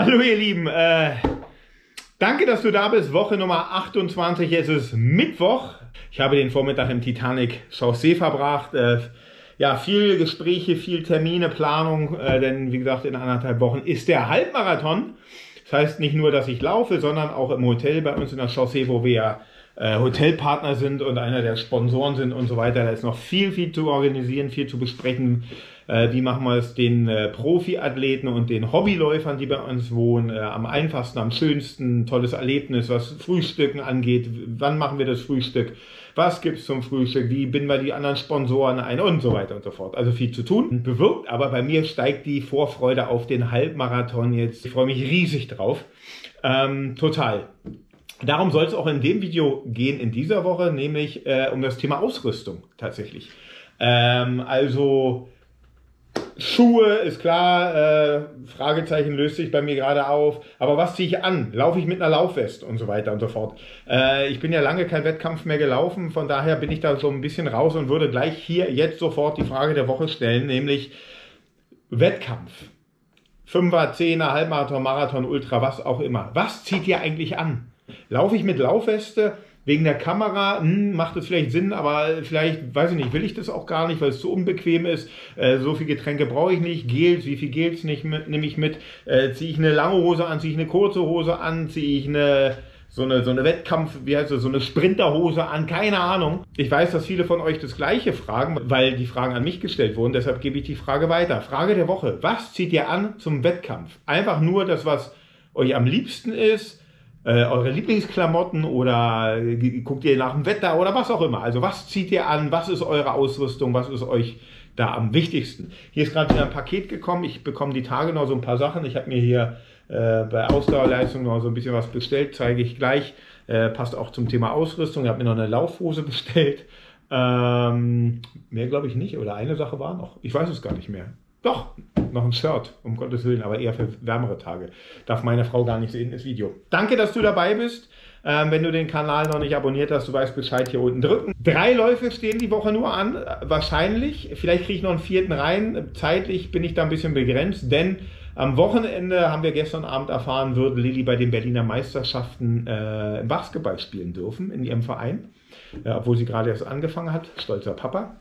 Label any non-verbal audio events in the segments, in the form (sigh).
Hallo ihr Lieben. Äh, danke, dass du da bist. Woche Nummer 28. Es ist Mittwoch. Ich habe den Vormittag im Titanic Chaussee verbracht. Äh, ja, viel Gespräche, viel Termine, Planung, äh, denn wie gesagt, in anderthalb Wochen ist der Halbmarathon. Das heißt nicht nur, dass ich laufe, sondern auch im Hotel bei uns in der Chaussee, wo wir ja äh, Hotelpartner sind und einer der Sponsoren sind und so weiter. Da ist noch viel, viel zu organisieren, viel zu besprechen. Äh, wie machen wir es den äh, Profiathleten und den Hobbyläufern, die bei uns wohnen, äh, am einfachsten, am schönsten, tolles Erlebnis, was Frühstücken angeht. Wann machen wir das Frühstück? Was gibt's zum Frühstück? Wie binden wir die anderen Sponsoren ein und so weiter und so fort. Also viel zu tun. Bewirkt, aber bei mir steigt die Vorfreude auf den Halbmarathon jetzt. Ich freue mich riesig drauf. Ähm, total. Darum soll es auch in dem Video gehen in dieser Woche, nämlich äh, um das Thema Ausrüstung tatsächlich. Ähm, also Schuhe ist klar, äh, Fragezeichen löst sich bei mir gerade auf. Aber was ziehe ich an? Laufe ich mit einer Laufwest und so weiter und so fort. Äh, ich bin ja lange kein Wettkampf mehr gelaufen, von daher bin ich da so ein bisschen raus und würde gleich hier jetzt sofort die Frage der Woche stellen, nämlich Wettkampf. Fünfer, Zehner, Halbmarathon, Marathon, Ultra, was auch immer. Was zieht ihr eigentlich an? Laufe ich mit Laufweste? wegen der Kamera hm, macht es vielleicht Sinn, aber vielleicht, weiß ich nicht, will ich das auch gar nicht, weil es zu unbequem ist. Äh, so viel Getränke brauche ich nicht. Gels, wie viel Gels nehme ich mit? Äh, ziehe ich eine lange Hose an, ziehe ich eine kurze Hose an, ziehe ich eine so eine, so eine Wettkampf, wie heißt das, so eine Sprinterhose an, keine Ahnung. Ich weiß, dass viele von euch das Gleiche fragen, weil die Fragen an mich gestellt wurden, deshalb gebe ich die Frage weiter. Frage der Woche. Was zieht ihr an zum Wettkampf? Einfach nur das, was euch am liebsten ist, äh, eure Lieblingsklamotten oder äh, guckt ihr nach dem Wetter oder was auch immer. Also was zieht ihr an? Was ist eure Ausrüstung? Was ist euch da am wichtigsten? Hier ist gerade wieder ein Paket gekommen. Ich bekomme die Tage noch so ein paar Sachen. Ich habe mir hier äh, bei Ausdauerleistung noch so ein bisschen was bestellt, zeige ich gleich. Äh, passt auch zum Thema Ausrüstung. Ich habe mir noch eine Laufhose (laughs) bestellt. Ähm, mehr glaube ich nicht. Oder eine Sache war noch. Ich weiß es gar nicht mehr. Doch, noch ein Shirt, um Gottes Willen, aber eher für wärmere Tage. Darf meine Frau gar nicht sehen, das Video. Danke, dass du dabei bist. Ähm, wenn du den Kanal noch nicht abonniert hast, du weißt Bescheid, hier unten drücken. Drei Läufe stehen die Woche nur an, wahrscheinlich. Vielleicht kriege ich noch einen vierten rein. Zeitlich bin ich da ein bisschen begrenzt, denn am Wochenende haben wir gestern Abend erfahren, würde Lilly bei den Berliner Meisterschaften äh, Basketball spielen dürfen in ihrem Verein, äh, obwohl sie gerade erst angefangen hat. Stolzer Papa.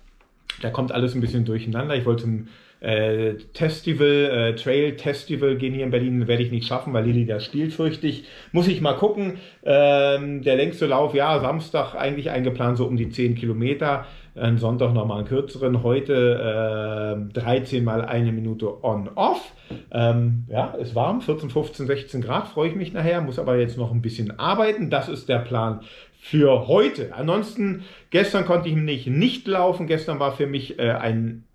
Da kommt alles ein bisschen durcheinander. Ich wollte zum äh, Testival, äh, Trail Testival gehen hier in Berlin werde ich nicht schaffen, weil Lilly da spielt, fürchte. Muss ich mal gucken. Ähm, der längste Lauf, ja, Samstag eigentlich eingeplant, so um die 10 Kilometer. Ein Sonntag nochmal einen kürzeren. Heute äh, 13 mal eine Minute on-off. Ähm, ja, ist warm, 14, 15, 16 Grad, freue ich mich nachher. Muss aber jetzt noch ein bisschen arbeiten. Das ist der Plan für heute. Ansonsten, gestern konnte ich nicht, nicht laufen. Gestern war für mich äh, ein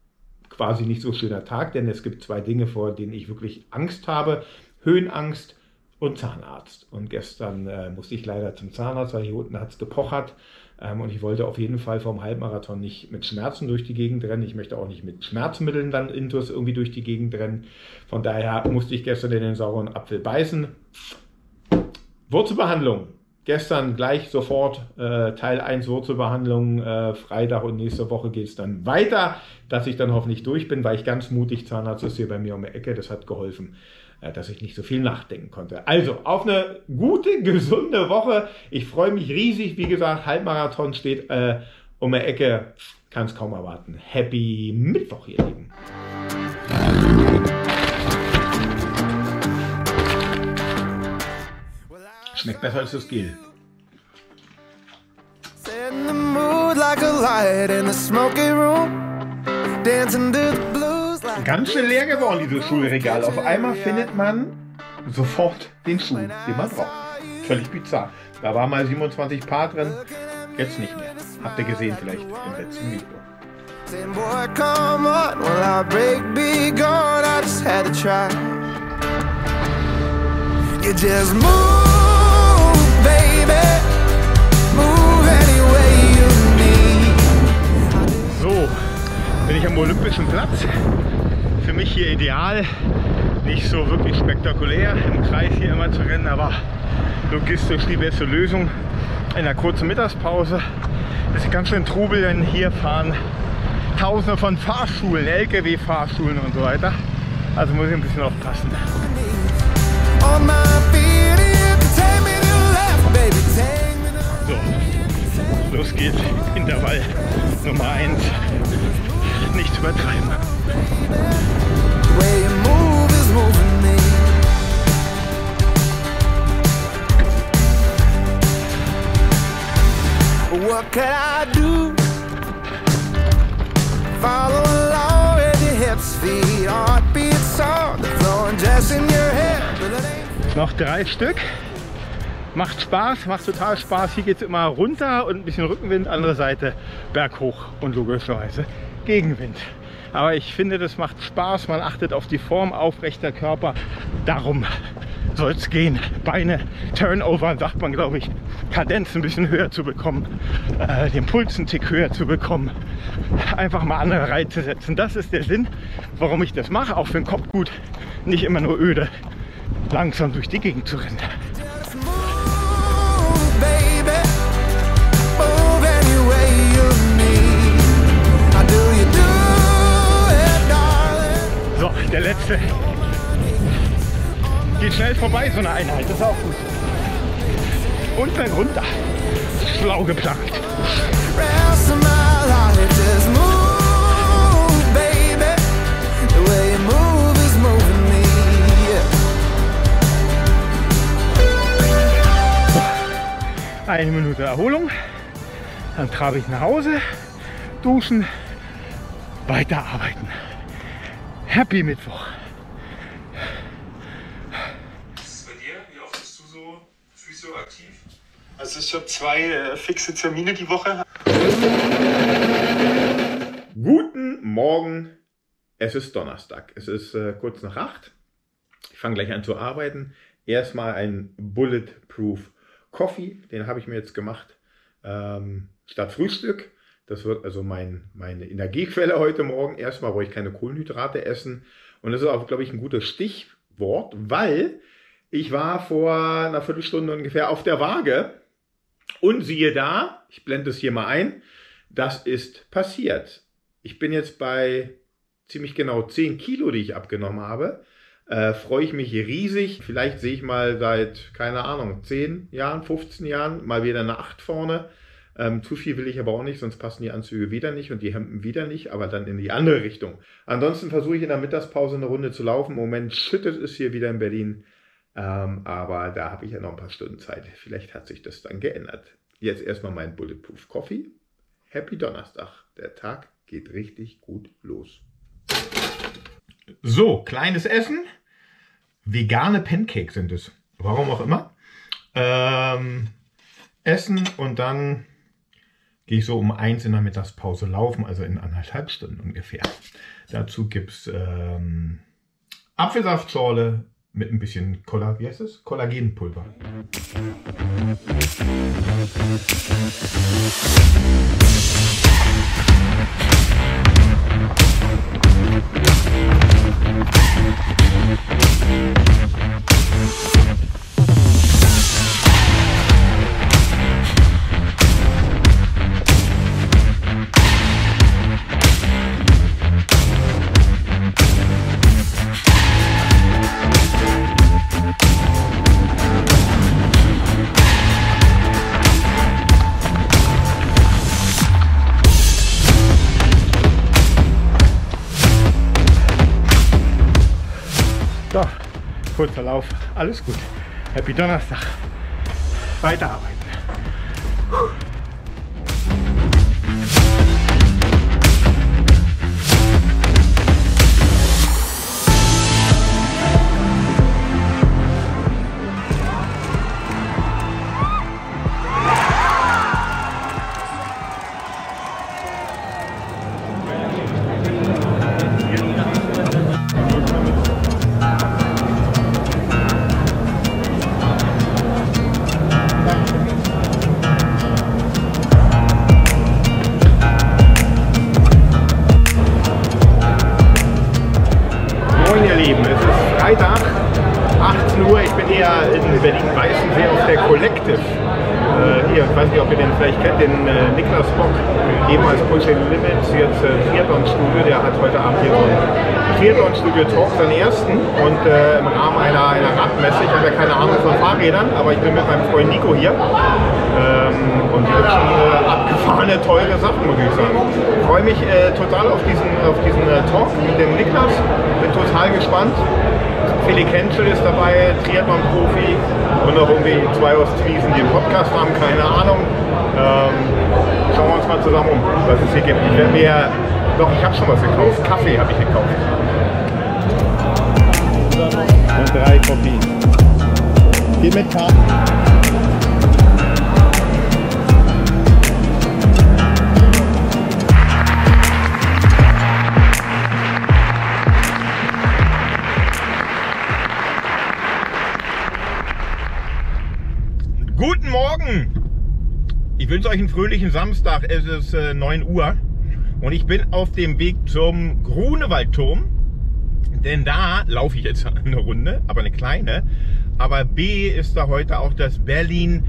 quasi nicht so schöner Tag, denn es gibt zwei Dinge, vor denen ich wirklich Angst habe. Höhenangst und Zahnarzt. Und gestern äh, musste ich leider zum Zahnarzt, weil hier unten hat es gepochert. Ähm, und ich wollte auf jeden Fall vom Halbmarathon nicht mit Schmerzen durch die Gegend rennen. Ich möchte auch nicht mit Schmerzmitteln dann intus irgendwie durch die Gegend rennen. Von daher musste ich gestern in den sauren Apfel beißen. Wurzelbehandlung gestern gleich sofort äh, Teil 1 Wurzelbehandlung. Äh, Freitag und nächste Woche geht es dann weiter, dass ich dann hoffentlich durch bin, weil ich ganz mutig Zahnarzt ist hier bei mir um die Ecke. Das hat geholfen, äh, dass ich nicht so viel nachdenken konnte. Also auf eine gute, gesunde Woche. Ich freue mich riesig. Wie gesagt, Halbmarathon steht äh, um die Ecke. Kann es kaum erwarten. Happy Mittwoch, ihr Lieben. Schmeckt besser als das Gel. Ganz schön leer geworden, dieses Schulregal. Auf einmal findet man sofort den Schuh, den man braucht. Völlig bizarr. Da war mal 27 Paar drin, jetzt nicht mehr. Habt ihr gesehen vielleicht im letzten Video. Boy, come on, will I break, be gone? I just had to try. You just move. So, bin ich am Olympischen Platz. Für mich hier ideal. Nicht so wirklich spektakulär, im Kreis hier immer zu rennen, aber logistisch die beste Lösung. In einer kurzen Mittagspause ist ganz schön Trubel, denn hier fahren Tausende von Fahrschulen, LKW-Fahrschulen und so weiter. Also muss ich ein bisschen aufpassen. on my feet. So, los geht's. Intervall Nummer 1. Nicht übertreiben. What can I do? Follow along with your hips, feet, heartbeats on the and just in your head. Noch drei Stück. Macht Spaß, macht total Spaß. Hier geht es immer runter und ein bisschen Rückenwind, andere Seite berghoch und logischerweise Gegenwind. Aber ich finde, das macht Spaß. Man achtet auf die Form, aufrechter Körper. Darum soll es gehen. Beine, Turnover, sagt man, glaube ich. Kadenz ein bisschen höher zu bekommen. Äh, den Puls einen Tick höher zu bekommen. Einfach mal andere Reize setzen. Das ist der Sinn, warum ich das mache. Auch für den Kopf gut. Nicht immer nur öde, langsam durch die Gegend zu rennen. So, der letzte. Geht schnell vorbei, so eine Einheit. Das ist auch gut. Und dann runter. Schlau geplant. Eine Minute Erholung. Dann trabe ich nach Hause, duschen, weiterarbeiten. Happy Mittwoch. Was ist bei dir? Wie oft bist du so physioaktiv? Also ich habe zwei äh, fixe Termine die Woche. Guten Morgen. Es ist Donnerstag. Es ist äh, kurz nach acht. Ich fange gleich an zu arbeiten. Erstmal ein Bulletproof Coffee. Den habe ich mir jetzt gemacht ähm, statt Frühstück. Das wird also mein, meine Energiequelle heute Morgen. Erstmal brauche ich keine Kohlenhydrate essen. Und das ist auch, glaube ich, ein gutes Stichwort, weil ich war vor einer Viertelstunde ungefähr auf der Waage und siehe da, ich blende es hier mal ein, das ist passiert. Ich bin jetzt bei ziemlich genau 10 Kilo, die ich abgenommen habe. Äh, freue ich mich riesig. Vielleicht sehe ich mal seit, keine Ahnung, 10 Jahren, 15 Jahren mal wieder eine 8 vorne. Ähm, zu viel will ich aber auch nicht, sonst passen die Anzüge wieder nicht und die Hemden wieder nicht, aber dann in die andere Richtung. Ansonsten versuche ich in der Mittagspause eine Runde zu laufen. Im Moment schüttet es hier wieder in Berlin. Ähm, aber da habe ich ja noch ein paar Stunden Zeit. Vielleicht hat sich das dann geändert. Jetzt erstmal mein Bulletproof Coffee. Happy Donnerstag. Der Tag geht richtig gut los. So, kleines Essen. Vegane Pancakes sind es. Warum auch immer. Ähm, essen und dann gehe ich so um eins in der Mittagspause laufen, also in anderthalb Stunden ungefähr. Dazu gibt es ähm, Apfelsaftschorle mit ein bisschen Kolla wie heißt es? Kollagenpulver. So, Lauf, alles gut. Happy Donnerstag. Weiterarbeiten. Abgefahrene, teure Sachen, muss ich sagen. Ich freue mich äh, total auf diesen, auf diesen äh, Talk mit dem Niklas, bin total gespannt. Felix Henschel ist dabei, Triathlon-Profi und noch irgendwie zwei aus Triesen, die einen Podcast haben, keine Ahnung. Ähm, schauen wir uns mal zusammen um, was es hier gibt. Ich werde mir, doch, ich habe schon was gekauft. Kaffee habe ich gekauft. Und drei Koffein. Hier mit Karten. Ich wünsche euch einen fröhlichen Samstag. Es ist äh, 9 Uhr und ich bin auf dem Weg zum Grunewaldturm. Denn da laufe ich jetzt eine Runde, aber eine kleine. Aber B ist da heute auch das Berlin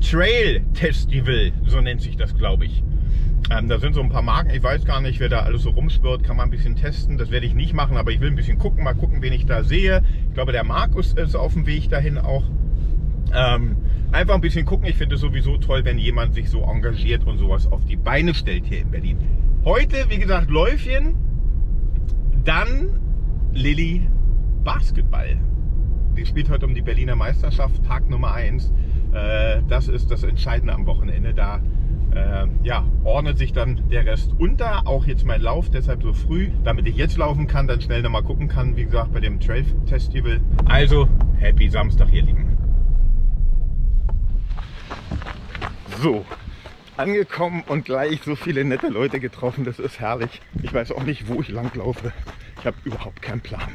Trail Festival, so nennt sich das, glaube ich. Ähm, da sind so ein paar Marken, ich weiß gar nicht, wer da alles so rumspürt, kann man ein bisschen testen. Das werde ich nicht machen, aber ich will ein bisschen gucken, mal gucken, wen ich da sehe. Ich glaube, der Markus ist auf dem Weg dahin auch. Ähm, einfach ein bisschen gucken. Ich finde es sowieso toll, wenn jemand sich so engagiert und sowas auf die Beine stellt hier in Berlin. Heute, wie gesagt, Läufchen. Dann Lilly Basketball. Die spielt heute um die Berliner Meisterschaft, Tag Nummer 1. Äh, das ist das Entscheidende am Wochenende. Da äh, ja, ordnet sich dann der Rest unter. Auch jetzt mein Lauf, deshalb so früh, damit ich jetzt laufen kann, dann schnell nochmal gucken kann, wie gesagt, bei dem Trail Festival. Also, Happy Samstag, ihr Lieben. So, angekommen und gleich so viele nette Leute getroffen. Das ist herrlich. Ich weiß auch nicht, wo ich lang laufe. Ich habe überhaupt keinen Plan.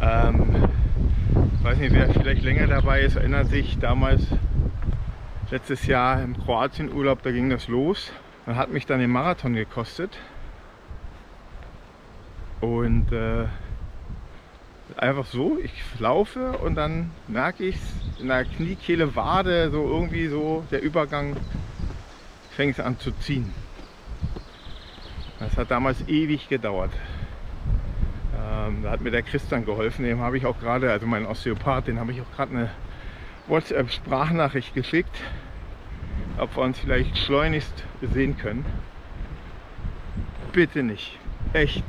Ähm, weiß nicht, wer vielleicht länger dabei ist, erinnert sich damals letztes Jahr im Kroatienurlaub, da ging das los. Man hat mich dann den Marathon gekostet. Und äh, einfach so, ich laufe und dann merke ich es in der Kniekehle, Wade, so irgendwie so der Übergang fängt an zu ziehen. Das hat damals ewig gedauert. Ähm, da hat mir der Christian geholfen, dem habe ich auch gerade, also mein Osteopath, den habe ich auch gerade eine WhatsApp-Sprachnachricht geschickt, ob wir uns vielleicht schleunigst sehen können. Bitte nicht. Echt.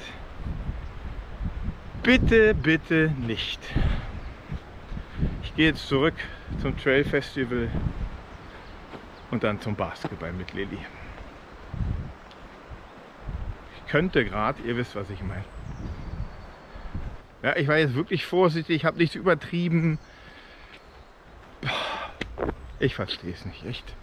Bitte, bitte nicht. Ich gehe jetzt zurück zum Trail Festival und dann zum Basketball mit Lilly. Ich könnte gerade, ihr wisst, was ich meine. Ja, ich war jetzt wirklich vorsichtig, ich habe nichts übertrieben. Ich verstehe es nicht, echt.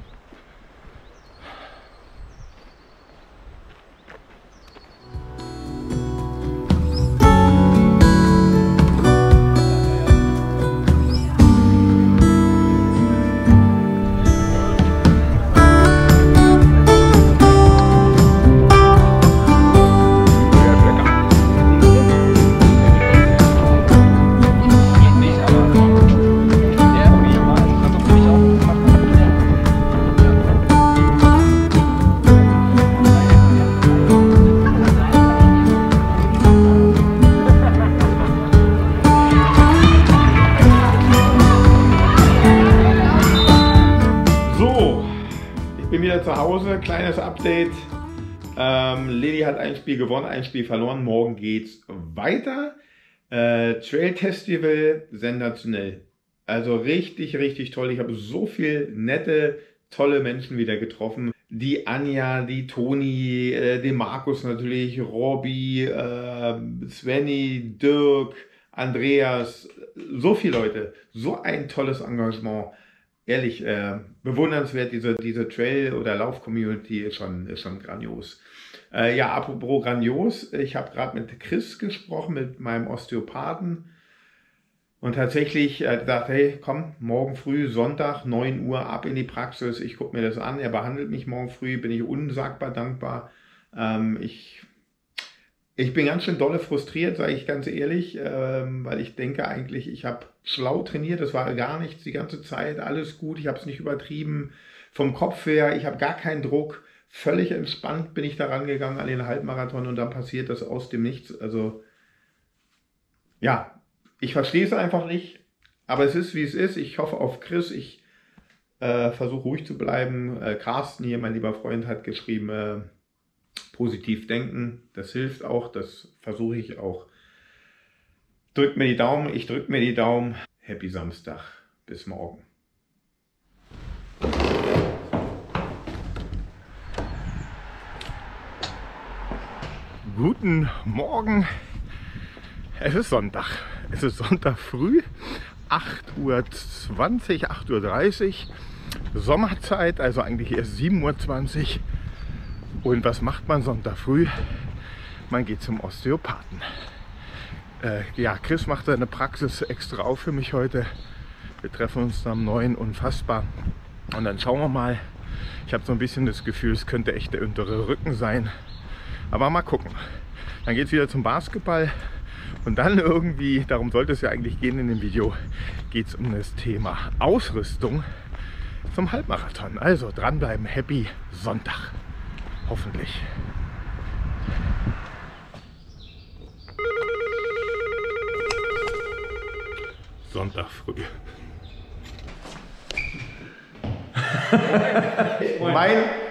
Wieder zu Hause. Kleines Update. Ähm, Lilly hat ein Spiel gewonnen, ein Spiel verloren. Morgen geht's weiter. Äh, Trail Festival, sensationell. Also richtig, richtig toll. Ich habe so viel nette, tolle Menschen wieder getroffen. Die Anja, die Toni, äh, den Markus natürlich, Robby, äh, Svenny, Dirk, Andreas, so viele Leute. So ein tolles Engagement. Ehrlich, äh, bewundernswert, diese, diese Trail- oder Lauf-Community ist schon, ist schon grandios. Äh, ja, apropos grandios, ich habe gerade mit Chris gesprochen, mit meinem Osteopathen. Und tatsächlich äh, gesagt, hey, komm, morgen früh, Sonntag, 9 Uhr, ab in die Praxis. Ich gucke mir das an. Er behandelt mich morgen früh, bin ich unsagbar dankbar. Ähm, ich, ich bin ganz schön dolle frustriert, sage ich ganz ehrlich, ähm, weil ich denke eigentlich, ich habe schlau trainiert. Das war gar nichts die ganze Zeit, alles gut. Ich habe es nicht übertrieben. Vom Kopf her, ich habe gar keinen Druck. Völlig entspannt bin ich da rangegangen an den Halbmarathon und dann passiert das aus dem Nichts. Also, ja, ich verstehe es einfach nicht, aber es ist wie es ist. Ich hoffe auf Chris. Ich äh, versuche ruhig zu bleiben. Äh, Carsten hier, mein lieber Freund, hat geschrieben, äh, positiv denken. Das hilft auch. Das versuche ich auch. Drückt mir die Daumen. Ich drücke mir die Daumen. Happy Samstag. Bis morgen. Guten Morgen. Es ist Sonntag. Es ist Sonntag früh, 8.20 Uhr, 8.30 Uhr. Sommerzeit, also eigentlich erst 7.20 Uhr. Und was macht man Sonntag früh? Man geht zum Osteopathen. Äh, ja, Chris macht seine Praxis extra auf für mich heute. Wir treffen uns am 9. unfassbar. Und dann schauen wir mal. Ich habe so ein bisschen das Gefühl, es könnte echt der untere Rücken sein. Aber mal gucken. Dann geht es wieder zum Basketball. Und dann (laughs) irgendwie, darum sollte es ja eigentlich gehen in dem Video, geht es um das Thema Ausrüstung zum Halbmarathon. Also dranbleiben, happy Sonntag. Hoffentlich. Sonntag früh. (laughs) mein,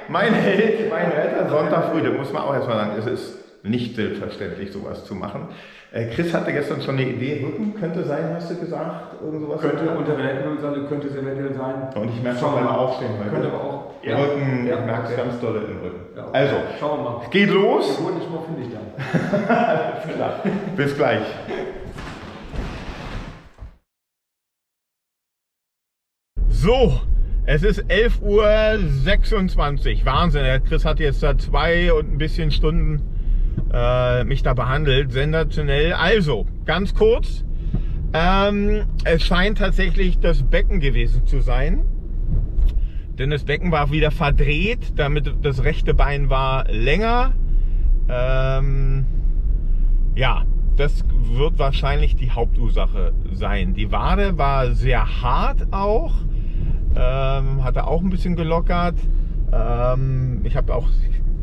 mein Held, mein Retter, Sonntag früh, da muss man auch erstmal sagen, es ist nicht selbstverständlich, sowas zu machen. Äh, Chris hatte gestern schon eine Idee, Rücken könnte sein, hast du gesagt? Irgend sowas Könnte unter könnte es eventuell sein. Und ich merke schon beim mal. Aufstehen heute. Könnte aber auch. Im Rücken, Ja, ich merke es ganz doll im Rücken. Ja, okay. Also, schauen wir mal. geht los. Den Boden finde ich dann. (laughs) Bis gleich. So, es ist 11.26 Uhr. Wahnsinn, der Chris hat jetzt da zwei und ein bisschen Stunden äh, mich da behandelt. Sensationell. Also, ganz kurz. Ähm, es scheint tatsächlich das Becken gewesen zu sein. Denn das Becken war wieder verdreht, damit das rechte Bein war länger. Ähm, ja, das wird wahrscheinlich die Hauptursache sein. Die Wade war sehr hart auch, ähm, hatte auch ein bisschen gelockert. Ähm, ich habe auch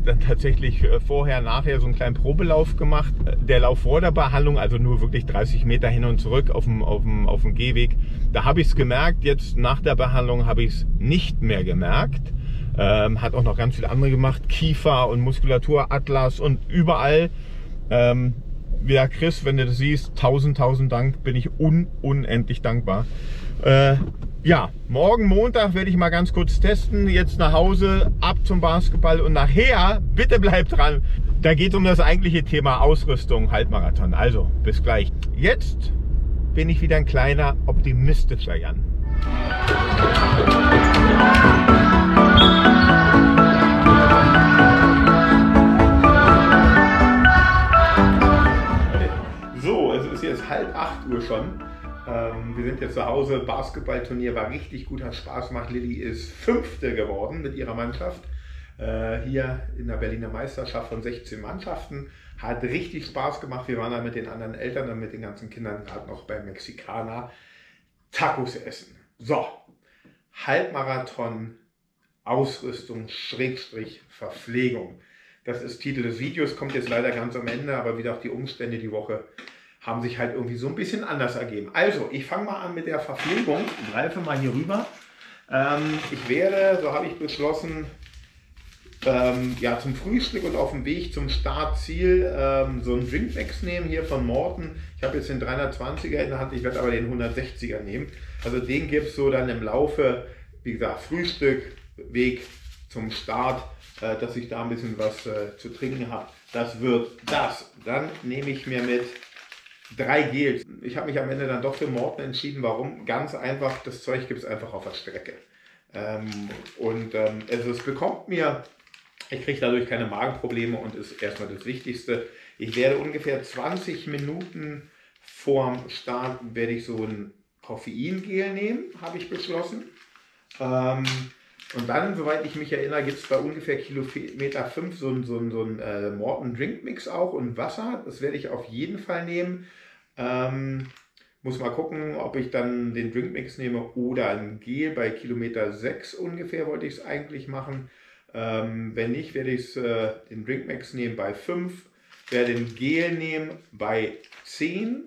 dann tatsächlich äh, vorher, nachher so einen kleinen Probelauf gemacht. Äh, Der Lauf vor der Behandlung, also nur wirklich 30 Meter hin und zurück auf dem, auf dem, auf dem Gehweg, da habe ich es gemerkt. Jetzt nach der Behandlung habe ich es nicht mehr gemerkt. Ähm, hat auch noch ganz viel andere gemacht. Kiefer und Muskulatur, Atlas und überall. Ähm, ja, Chris, wenn du das siehst, tausend, tausend Dank, bin ich un unendlich dankbar. Äh, ja, morgen Montag werde ich mal ganz kurz testen. Jetzt nach Hause, ab zum Basketball und nachher, bitte bleibt dran. Da geht es um das eigentliche Thema Ausrüstung, Halbmarathon. Also, bis gleich. Jetzt bin ich wieder ein kleiner, optimistischer Jan. So, es ist jetzt halb acht Uhr schon. Ähm, wir sind jetzt zu Hause. Basketballturnier war richtig gut, hat Spaß gemacht. Lilly ist Fünfte geworden mit ihrer Mannschaft. Äh, hier in der Berliner Meisterschaft von 16 Mannschaften. Hat richtig Spaß gemacht. Wir waren da mit den anderen Eltern und mit den ganzen Kindern gerade noch beim Mexikaner Tacos essen. So, Halbmarathon, Ausrüstung, Schrägstrich, Verpflegung. Das ist Titel des Videos, kommt jetzt leider ganz am Ende, aber wieder auch die Umstände die Woche haben sich halt irgendwie so ein bisschen anders ergeben. Also, ich fange mal an mit der Verpflegung. Greife mal hier rüber. Ähm, ich werde, so habe ich beschlossen, ähm, ja, zum Frühstück und auf dem Weg zum Startziel ähm, so einen Drinkmix nehmen hier von Morton. Ich habe jetzt den 320er in der Hand, ich werde aber den 160er nehmen. Also den gibt es so dann im Laufe, wie gesagt, Frühstück, Weg zum Start, äh, dass ich da ein bisschen was äh, zu trinken habe. Das wird das. Dann nehme ich mir mit drei Gels. Ich habe mich am Ende dann doch für Morton entschieden. Warum? Ganz einfach, das Zeug gibt es einfach auf der Strecke. Ähm, und ähm, also es bekommt mir, ich kriege dadurch keine Magenprobleme und ist erstmal das Wichtigste. Ich werde ungefähr 20 Minuten vorm Start werde ich so ein Koffeingel nehmen, habe ich beschlossen. Ähm, und dann, soweit ich mich erinnere, gibt es bei ungefähr Kilometer 5 so ein, so ein, so ein äh, Morton Drink Mix auch und Wasser. Das werde ich auf jeden Fall nehmen. Ähm, muss mal gucken, ob ich dann den Drinkmix nehme oder ein Gel. Bei Kilometer 6 ungefähr wollte ich es eigentlich machen. Ähm, wenn nicht, werde ich äh, den Drinkmix nehmen bei 5. Werde den Gel nehmen bei 10.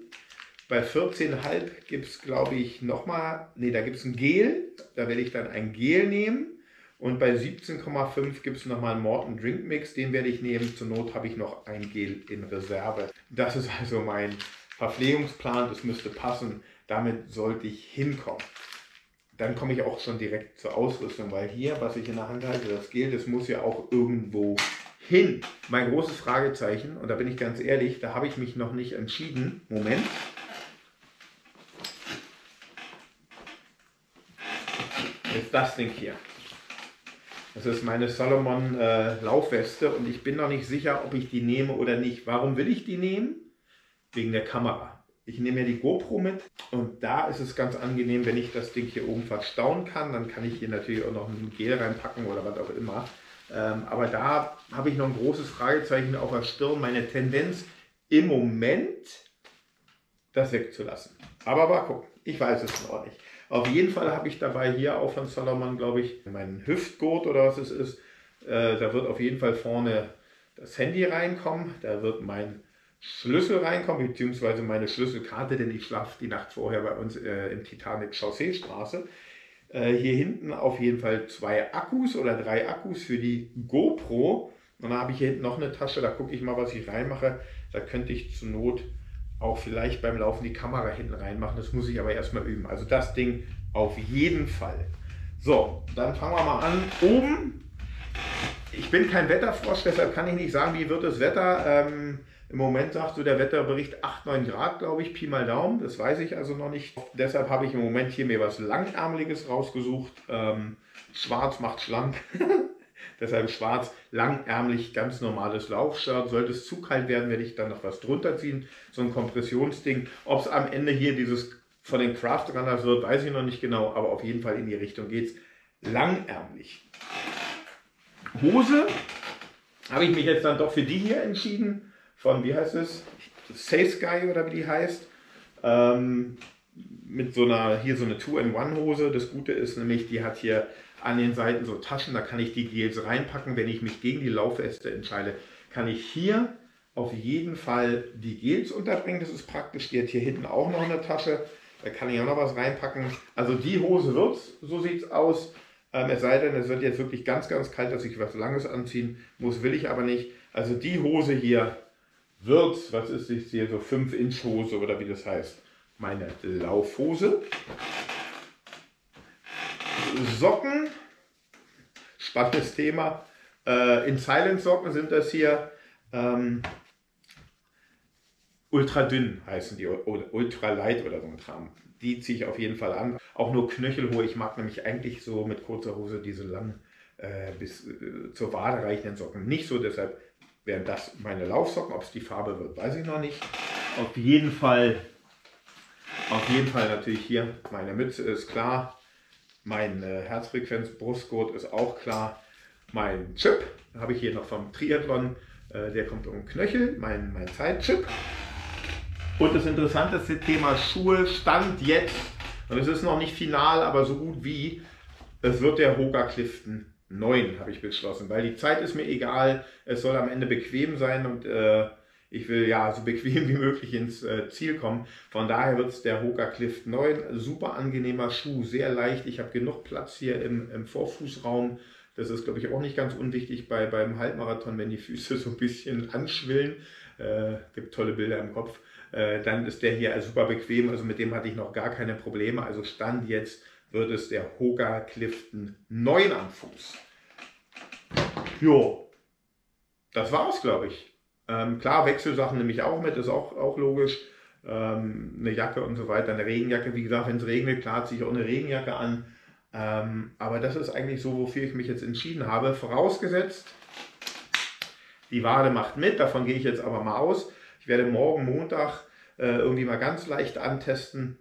Bei 14,5 gibt es, glaube ich, nochmal, nee, da gibt es ein Gel. Da werde ich dann ein Gel nehmen. Und bei 17,5 gibt es nochmal einen Morton Drink Mix. Den werde ich nehmen. Zur Not habe ich noch ein Gel in Reserve. Das ist also mein Verpflegungsplan. Das müsste passen. Damit sollte ich hinkommen. Dann komme ich auch schon direkt zur Ausrüstung, weil hier, was ich in der Hand halte, das Gel, das muss ja auch irgendwo hin. Mein großes Fragezeichen, und da bin ich ganz ehrlich, da habe ich mich noch nicht entschieden. Moment. Ist das Ding hier. Das ist meine Solomon äh, Laufweste und ich bin noch nicht sicher, ob ich die nehme oder nicht. Warum will ich die nehmen? Wegen der Kamera. Ich nehme ja die GoPro mit und da ist es ganz angenehm, wenn ich das Ding hier oben verstauen kann. Dann kann ich hier natürlich auch noch ein Gel reinpacken oder was auch immer. Ähm, aber da habe ich noch ein großes Fragezeichen auf der Stirn. Meine Tendenz im Moment, das wegzulassen. Aber mal gucken. Ich weiß es noch nicht. Auf jeden Fall habe ich dabei hier auch von Salomon, glaube ich, meinen Hüftgurt oder was es ist. Äh, da wird auf jeden Fall vorne das Handy reinkommen. Da wird mein Schlüssel reinkommen, beziehungsweise meine Schlüsselkarte, denn ich schlafe die Nacht vorher bei uns äh, im Titanic Chausseestraße. Äh, hier hinten auf jeden Fall zwei Akkus oder drei Akkus für die GoPro. Und dann habe ich hier hinten noch eine Tasche, da gucke ich mal, was ich reinmache. Da könnte ich zur Not auch vielleicht beim Laufen die Kamera hinten reinmachen. Das muss ich aber erstmal üben. Also das Ding auf jeden Fall. So, dann fangen wir mal an. Oben, ich bin kein Wetterfrosch, deshalb kann ich nicht sagen, wie wird das Wetter. Ähm, Im Moment sagt so der Wetterbericht 8, 9 Grad, glaube ich, Pi mal Daumen. Das weiß ich also noch nicht. Deshalb habe ich im Moment hier mir was Langärmeliges rausgesucht. Ähm, schwarz macht schlank. (laughs) Deshalb schwarz, langärmlich, ganz normales Laufshirt. Sollte es zu kalt werden, werde ich dann noch was drunter ziehen. So ein Kompressionsding. Ob es am Ende hier dieses von den Craft Runners wird, weiß ich noch nicht genau, aber auf jeden Fall in die Richtung geht es. Langärmlich. Hose habe ich mich jetzt dann doch für die hier entschieden. Von, wie heißt es? Say Sky oder wie die heißt. Ähm, mit so einer, hier so eine Two-in-One-Hose. Das Gute ist nämlich, die hat hier an den Seiten so Taschen, da kann ich die Gels reinpacken. Wenn ich mich gegen die Laufweste entscheide, kann ich hier auf jeden Fall die Gels unterbringen. Das ist praktisch. Die hat hier hinten auch noch eine Tasche. Da kann ich auch noch was reinpacken. Also die Hose wird's, so sieht es aus. Ähm, es sei denn, es wird jetzt wirklich ganz, ganz kalt, dass ich was Langes anziehen muss, will ich aber nicht. Also die Hose hier wird, was ist das hier, so 5 Inch Hose oder wie das heißt, meine Laufhose. Socken, spannendes Thema. Äh, in Silent Socken sind das hier ähm, ultra dünn heißen die oder ultra light oder so ein Kram. Die ziehe ich auf jeden Fall an. Auch nur knöchelhohe. Ich mag nämlich eigentlich so mit kurzer Hose diese langen äh, bis äh, zur Wade reichenden Socken nicht so. Deshalb wären das meine Laufsocken. Ob es die Farbe wird, weiß ich noch nicht. Auf jeden Fall, auf jeden Fall natürlich hier meine Mütze ist klar. Mein äh, Herzfrequenz-Brustgurt ist auch klar. Mein Chip habe ich hier noch vom Triathlon. Äh, der kommt um den Knöchel. Mein, mein Zeitchip. Und das interessanteste Thema Schuhe stand jetzt, und es ist noch nicht final, aber so gut wie, es wird der Hoka Clifton 9, habe ich beschlossen, weil die Zeit ist mir egal, es soll am Ende bequem sein und äh, ich will ja so bequem wie möglich ins äh, Ziel kommen. Von daher wird es der Hoka Clifton 9, super angenehmer Schuh, sehr leicht, ich habe genug Platz hier im, im Vorfußraum, Das ist, glaube ich, auch nicht ganz unwichtig bei, beim Halbmarathon, wenn die Füße so ein bisschen (laughs) anschwillen. Äh, gibt tolle Bilder im Kopf. Äh, dann ist der hier super bequem. Also mit dem hatte ich noch gar keine Probleme. Also Stand jetzt wird es der Hoga Clifton 9 am Fuß. Jo, das war's, glaube ich. Ähm, klar, Wechselsachen nehme ich auch mit, ist auch, auch logisch. Ähm, eine Jacke und so weiter, eine Regenjacke. Wie gesagt, wenn es regnet, klar ziehe ich auch eine Regenjacke an. Ähm, aber das ist eigentlich so, wofür ich mich jetzt entschieden habe. Vorausgesetzt, die Wade macht mit, davon gehe ich jetzt aber mal aus. Ich werde morgen Montag äh, irgendwie mal ganz leicht antesten,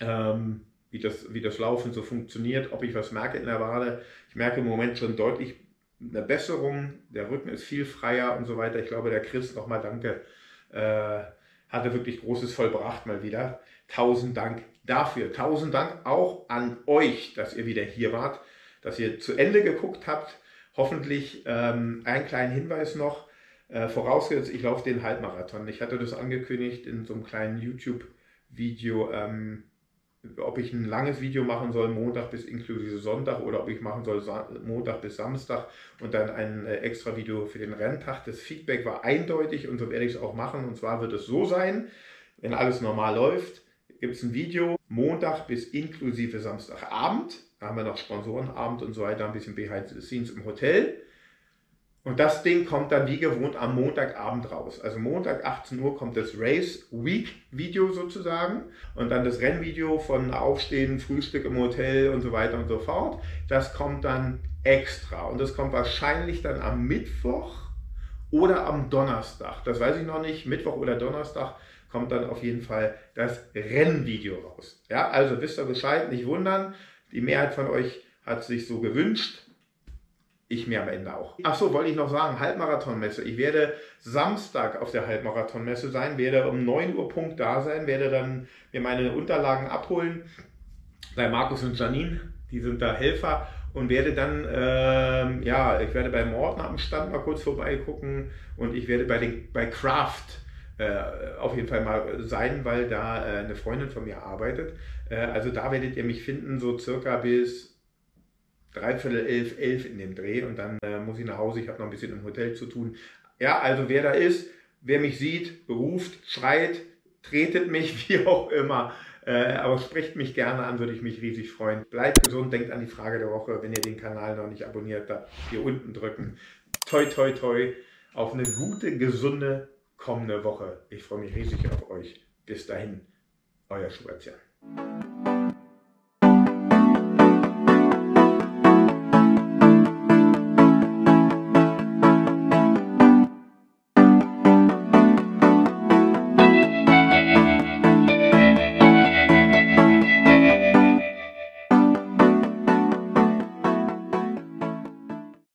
ähm, wie, das, wie das Laufen so funktioniert, ob ich was merke in der Wade. Ich merke im Moment schon deutlich eine Besserung, der Rücken ist viel freier und so weiter. Ich glaube, der Chris, nochmal danke, äh, hatte wirklich Großes vollbracht mal wieder. Tausend Dank dafür. Tausend Dank auch an euch, dass ihr wieder hier wart, dass ihr zu Ende geguckt habt. Hoffentlich ähm, einen kleinen Hinweis noch. Äh, vorausgesetzt, ich laufe den Halbmarathon. Ich hatte das angekündigt in so einem kleinen YouTube-Video. Ähm, ob ich ein langes Video machen soll, Montag bis inklusive Sonntag, oder ob ich machen soll Montag bis Samstag und dann ein äh, extra Video für den Renntag. Das Feedback war eindeutig und so werde ich es auch machen. Und zwar wird es so sein, wenn alles normal läuft, gibt es ein Video Montag bis inklusive Samstagabend. Da haben wir noch Sponsorenabend und so weiter, ein bisschen Behind the Scenes im Hotel. Und das Ding kommt dann wie gewohnt am Montagabend raus. Also Montag 18 Uhr kommt das Race Week Video sozusagen und dann das Rennvideo von Aufstehen, Frühstück im Hotel und so weiter und so fort. Das kommt dann extra und das kommt wahrscheinlich dann am Mittwoch oder am Donnerstag. Das weiß ich noch nicht. Mittwoch oder Donnerstag kommt dann auf jeden Fall das Rennvideo raus. Ja, also wisst ihr Bescheid, nicht wundern. Die Mehrheit von euch hat sich so gewünscht ich mir am Ende auch. Ach so, wollte ich noch sagen, Halbmarathonmesse. Ich werde Samstag auf der Halbmarathonmesse sein, werde um 9 Uhr Punkt da sein, werde dann mir meine Unterlagen abholen bei Markus und Janine, die sind da Helfer und werde dann, ähm, ja, ich werde bei Morten am Stand mal kurz vorbeigucken und ich werde bei, den, bei Craft äh, auf jeden Fall mal sein, weil da äh, eine Freundin von mir arbeitet. Äh, also da werdet ihr mich finden, so circa bis dreiviertel elf, elf in dem Dreh und dann äh, muss ich nach Hause. Ich habe noch ein bisschen im Hotel zu tun. Ja, also wer da ist, wer mich sieht, ruft, schreit, tretet mich, (laughs) wie auch immer. Äh, aber sprecht mich gerne an, würde ich mich riesig freuen. Bleibt gesund, denkt an die Frage der Woche. Wenn ihr den Kanal noch nicht abonniert habt, hier unten drücken. Toi, toi, toi. Auf eine gute, gesunde kommende Woche. Ich freue mich riesig auf euch. Bis dahin, euer Schubertian.